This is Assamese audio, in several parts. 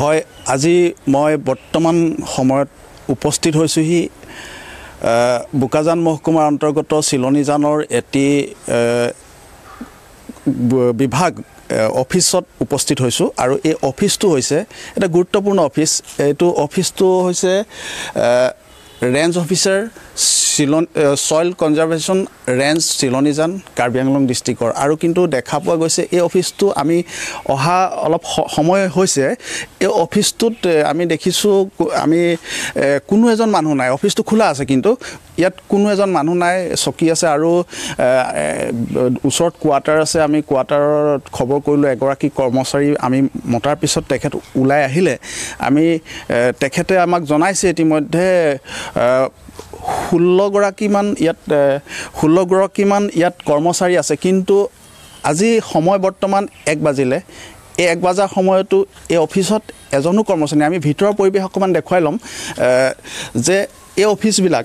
হয় আজি মই বৰ্তমান সময়ত উপস্থিত হৈছোঁহি বোকাজান মহকুমাৰ অন্তৰ্গত চিলনীজানৰ এটি বিভাগ অফিচত উপস্থিত হৈছোঁ আৰু এই অফিচটো হৈছে এটা গুৰুত্বপূৰ্ণ অফিচ। এইটো অফিচটো হৈছে range officer Ceylon soil conservation range Silonijan Karbi Anglong ডিষ্ট্ৰিক্টৰ আৰু কিন্তু দেখা পোৱা গৈছে এই অফিচটো আমি অহা অলপ সময় হৈছে এই অফিচটোত আমি দেখিছোঁ আমি কোনো এজন মানুহ নাই। অফিচটো খোলা আছে কিন্তু ইয়াত কোনো এজন মানুহ নাই চকী আছে আৰু ওচৰত কোৱাৰ্টাৰ আছে আমি কোৱাৰ্টাৰত খবৰ কৰিলোঁ এগৰাকী কৰ্মচাৰী আমি মতাৰ পিছত তেখেত ওলাই আহিলে আমি তেখেতে আমাক জনাইছে ইতিমধ্যে ষোল্লগৰাকীমান ইয়াত ষোল্লগৰাকীমান ইয়াত কৰ্মচাৰী আছে কিন্তু আজি সময় বৰ্তমান এক বাজিলে এই এক বজাৰ সময়তো এই অফিচত এজনো কৰ্মচাৰী। আমি ভিতৰৰ পৰিৱেশ অকণমান দেখুৱাই ল'ম যে এই অফিচবিলাক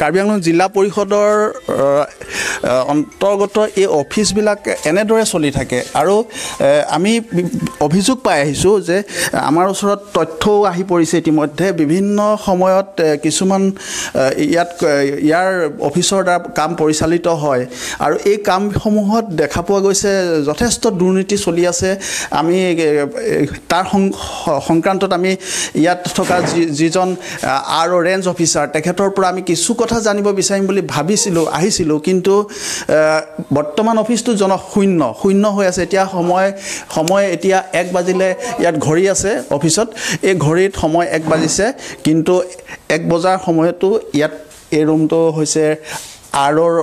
কাৰ্বি আংলং জিলা পৰিষদৰ অন্তৰ্গত এই অফিচবিলাক এনেদৰে চলি থাকে। আৰু আমি অভিযোগ পাই আহিছোঁ যে আমাৰ ওচৰত তথ্যও আহি পৰিছে ইতিমধ্যে। বিভিন্ন সময়ত কিছুমান ইয়াত ইয়াৰ অফিচৰ দ্বাৰা কাম পৰিচালিত হয়। আৰু এই কামসমূহত দেখা পোৱা গৈছে যথেষ্ট দুৰ্নীতি চলি আছে। আমি তাৰ সংক্ৰান্তত আমি ইয়াত থকা যি যিজন আৰ অ' ৰেঞ্জ অফিচাৰ তেখেতৰ পৰা আমি কিছু কথা জানিব বিচাৰিম বুলি ভাবিছিলোঁ আহিছিলোঁ কিন্তু বৰ্তমান অফিচটো জন শূন্য শূন্য হৈ আছে। এতিয়া সময় সময় এতিয়া এক বাজিলে ইয়াত ঘড়ী আছে অফিচত। এই ঘড়ীত সময় এক বাজিছে কিন্তু এক বজাৰ সময়তো ইয়াত এই ৰুমটো হৈছে আৰৰ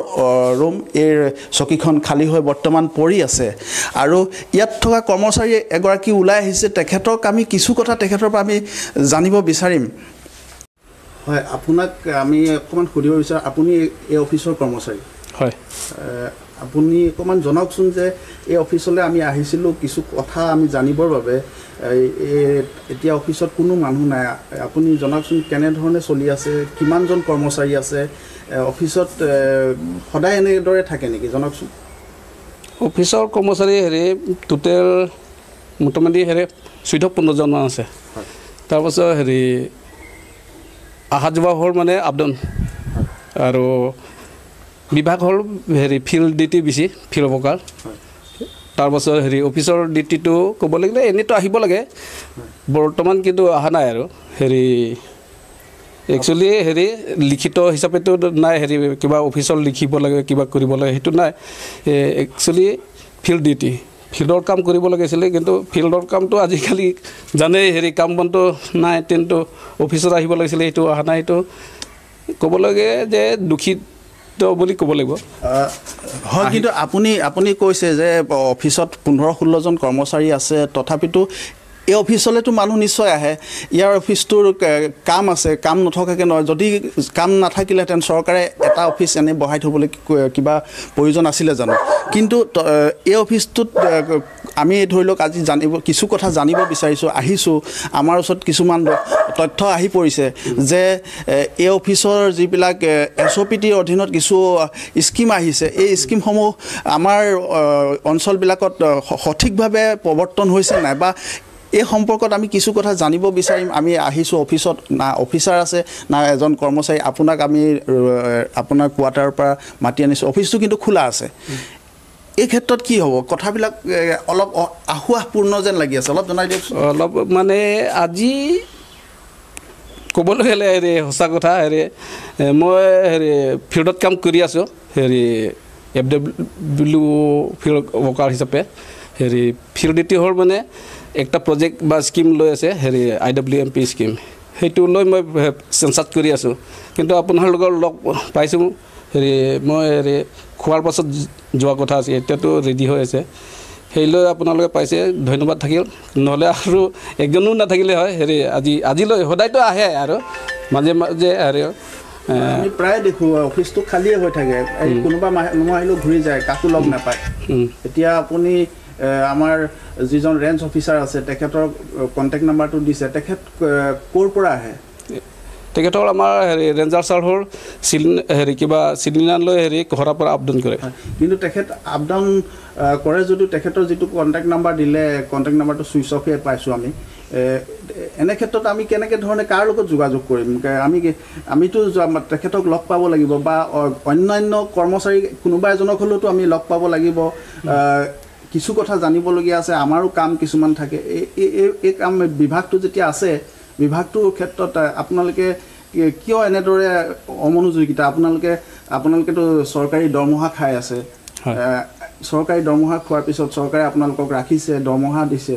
ৰুম। এই চকীখন খালী হৈ বৰ্তমান পৰি আছে। আৰু ইয়াত থকা কৰ্মচাৰী এগৰাকী ওলাই আহিছে। তেখেতক আমি কিছু কথা তেখেতৰ পৰা আমি জানিব বিচাৰিম। হয় আপোনাক আমি অকণমান সুধিব বিচাৰোঁ আপুনি এই অফিচৰ কৰ্মচাৰী? হয়। আপুনি অকণমান জনাওকচোন যে এই অফিচলৈ আমি আহিছিলোঁ কিছু কথা আমি জানিবৰ বাবে এই- এতিয়া অফিচত কোনো মানুহ নাই। আপুনি জনাওকচোন কেনেধৰণে চলি আছে কিমানজন কৰ্মচাৰী আছে অফিচত সদায় এনেদৰে থাকে নেকি? জনাওকচোন। অফিচৰ কৰ্মচাৰী হেৰি টোটেল মোটামুটি হেৰি চৈধ্য পোন্ধৰজনমান আছে। তাৰপাছত হেৰি অহা যোৱা হ'ল মানে ডাউন আৰু বিভাগ হ'ল হেৰি ফিল্ড ডিউটি বেছি ফিল্ড হয় তাৰপাছত হেৰি অফিচৰ ডিউটিটো ক'ব লাগিলে এনেইতো আহিব লাগে। বৰ্তমান কিন্তু অহা নাই আৰু। হেৰি একচুৱেলি হেৰি লিখিত হিচাপেতো নাই হেৰি কিবা অফিচত লিখিব লাগে কিবা কৰিব লাগে সেইটো নাই। Actually field duty. ফিল্ডৰ কাম কৰিব লাগিছিলে কিন্তু ফিল্ডৰ কামটো আজিকালি জানেই হেৰি কাম বনটো নাই কিন্তু অফিচত আহিব লাগিছিলে সেইটো অহা নাই সেইটো ক'ব লাগে যে দূষিত বুলি ক'ব লাগিব। হয় কিন্তু আপুনি আপুনি কৈছে যে অফিচত পোন্ধৰ ষোল্লজন কৰ্মচাৰী আছে তথাপিতো এই অফিচলৈতো মানুহ নিশ্চয় আহে। ইয়াৰ অফিচটোৰ কাম আছে কাম নথকাকৈ নহয়। যদি কাম নাথাকিলেহেঁতেন চৰকাৰে এটা অফিচ এনেই বহাই থ'বলৈ কিবা প্ৰয়োজন আছিলে জানো? কিন্তু এই অফিচটোত আমি ধৰি লওক আজি জানিব কিছু কথা জানিব বিচাৰিছোঁ আহিছোঁ। আমাৰ ওচৰত কিছুমান তথ্য আহি পৰিছে যে এই অফিচৰ যিবিলাক এছ অ' পি টিৰ অধীনত কিছু স্কিম আহিছে। এই স্কিমসমূহ আমাৰ অঞ্চলবিলাকত সঠিকভাৱে প্ৰৱৰ্তন হৈছে নাই বা এই সম্পৰ্কত আমি কিছু কথা জানিব বিচাৰিম। আমি আহিছোঁ অফিচত না অফিচাৰ আছে না এজন কৰ্মচাৰী। আপোনাক আমি আপোনাৰ কোৱাৰ্টাৰৰ পৰা মাতি আনিছোঁ। অফিচটো কিন্তু খোলা আছে। এই ক্ষেত্ৰত কি হ'ব? কথাবিলাক অলপ আশুৱাহপূৰ্ণ যেন লাগি আছে। অলপ জনাই দিয়কচোন। অলপ মানে আজি ক'বলৈ গ'লে হেৰি সঁচা কথা হেৰি মই হেৰি ফিল্ডত কাম কৰি আছোঁ। হেৰি এফ ডব্লিউ ফিল্ড ৱৰ্কাৰ হিচাপে। হেৰি ফিল্ড হ'ল মানে একটা প্ৰজেক্ট বা স্কিম লৈ আছে হেৰি I W M P scheme সেইটো লৈ মই চেঞ্চাত কৰি আছোঁ। কিন্তু আপোনালোকৰ লগ পাইছোঁ। হেৰি মই হেৰি খোৱাৰ পাছত যোৱা কথা আছে এতিয়াতো ৰেডি হৈ আছে। সেইলৈ আপোনালোকে পাইছে ধন্যবাদ থাকিল। নহ'লে আৰু একজনো নাথাকিলে হয় হেৰি আজি আজিলৈ সদায়তো আহে আৰু মাজে মাজে হেৰি আমি প্ৰায় দেখোঁ অফিচটো খালীয়ে হৈ থাকে। কোনোবা মাহ নোৱাৰিলেও ঘূৰি যায় কাকো লগ নাপায়। এতিয়া আপুনি আমাৰ যিজন ৰেঞ্জ অফিচাৰ আছে তেখেতৰ কণ্টেক্ট নাম্বাৰটো দিছে। তেখেত ক'ৰ পৰা আহে? তেখেতৰ আমাৰ হেৰি ৰেঞ্জাৰ ছাৰ হ'ল চিল হেৰি কিবা চিলিণ্ডাৰ লৈ হেৰি ঘৰৰ পৰা আপ ডাউন কৰে। কিন্তু তেখেত আপ ডাউন আহ, কৰে যদিও তেখেতৰ যিটো কণ্টেক্ট নাম্বাৰ দিলে কণ্টেক্ট নাম্বাৰটো ছুইচ অফে পাইছোঁ আমি। এনে ক্ষেত্ৰত আমি কেনেকৈ ধৰণে কাৰ লগত যোগাযোগ কৰিম? আমি আমিতো তেখেতক লগ পাব লাগিব বা অন্যান্য কৰ্মচাৰী কোনোবা এজনক হ'লেওতো আমি লগ পাব লাগিব। কিছু কথা জানিবলগীয়া আছে আমাৰো কাম কিছুমান থাকে। এই এই- কাম বিভাগটো যেতিয়া আছে বিভাগটোৰ ক্ষেত্ৰত আপোনালোকে কিয় এনেদৰে অমনোযোগিতা? আপোনালোকে আপোনালোকেতো চৰকাৰী দৰমহা খাই আছে। চৰকাৰী দৰমহা খোৱাৰ পিছত চৰকাৰে আপোনালোকক ৰাখিছে দৰমহা দিছে।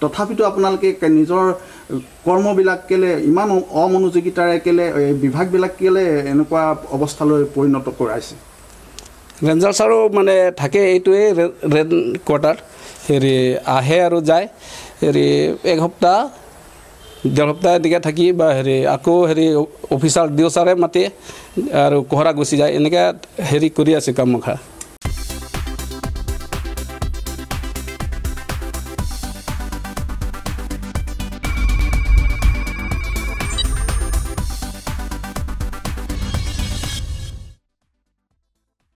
তথাপিতো আপোনালোকে নিজৰ কৰ্মবিলাক কেলে ইমান অমনোযোগিতাৰে কেলে বিভাগবিলাক কেলে এনেকুৱা অৱস্থালৈ পৰিণত কৰাইছে? ৰেঞ্জাৰ ছাৰো মানে থাকে এইটোৱে ৰেড কোৱাৰ্টাৰ হেৰি আহে আৰু যায় হেৰি এক সপ্তাহ ডেৰ সপ্তাহ এনেকৈ থাকি বা হেৰি আকৌ হেৰি অফিচাৰ দিও ছাৰে মাতে আৰু কোহৰা গুচি যায় এনেকৈ হেৰি কৰি আছে কামখা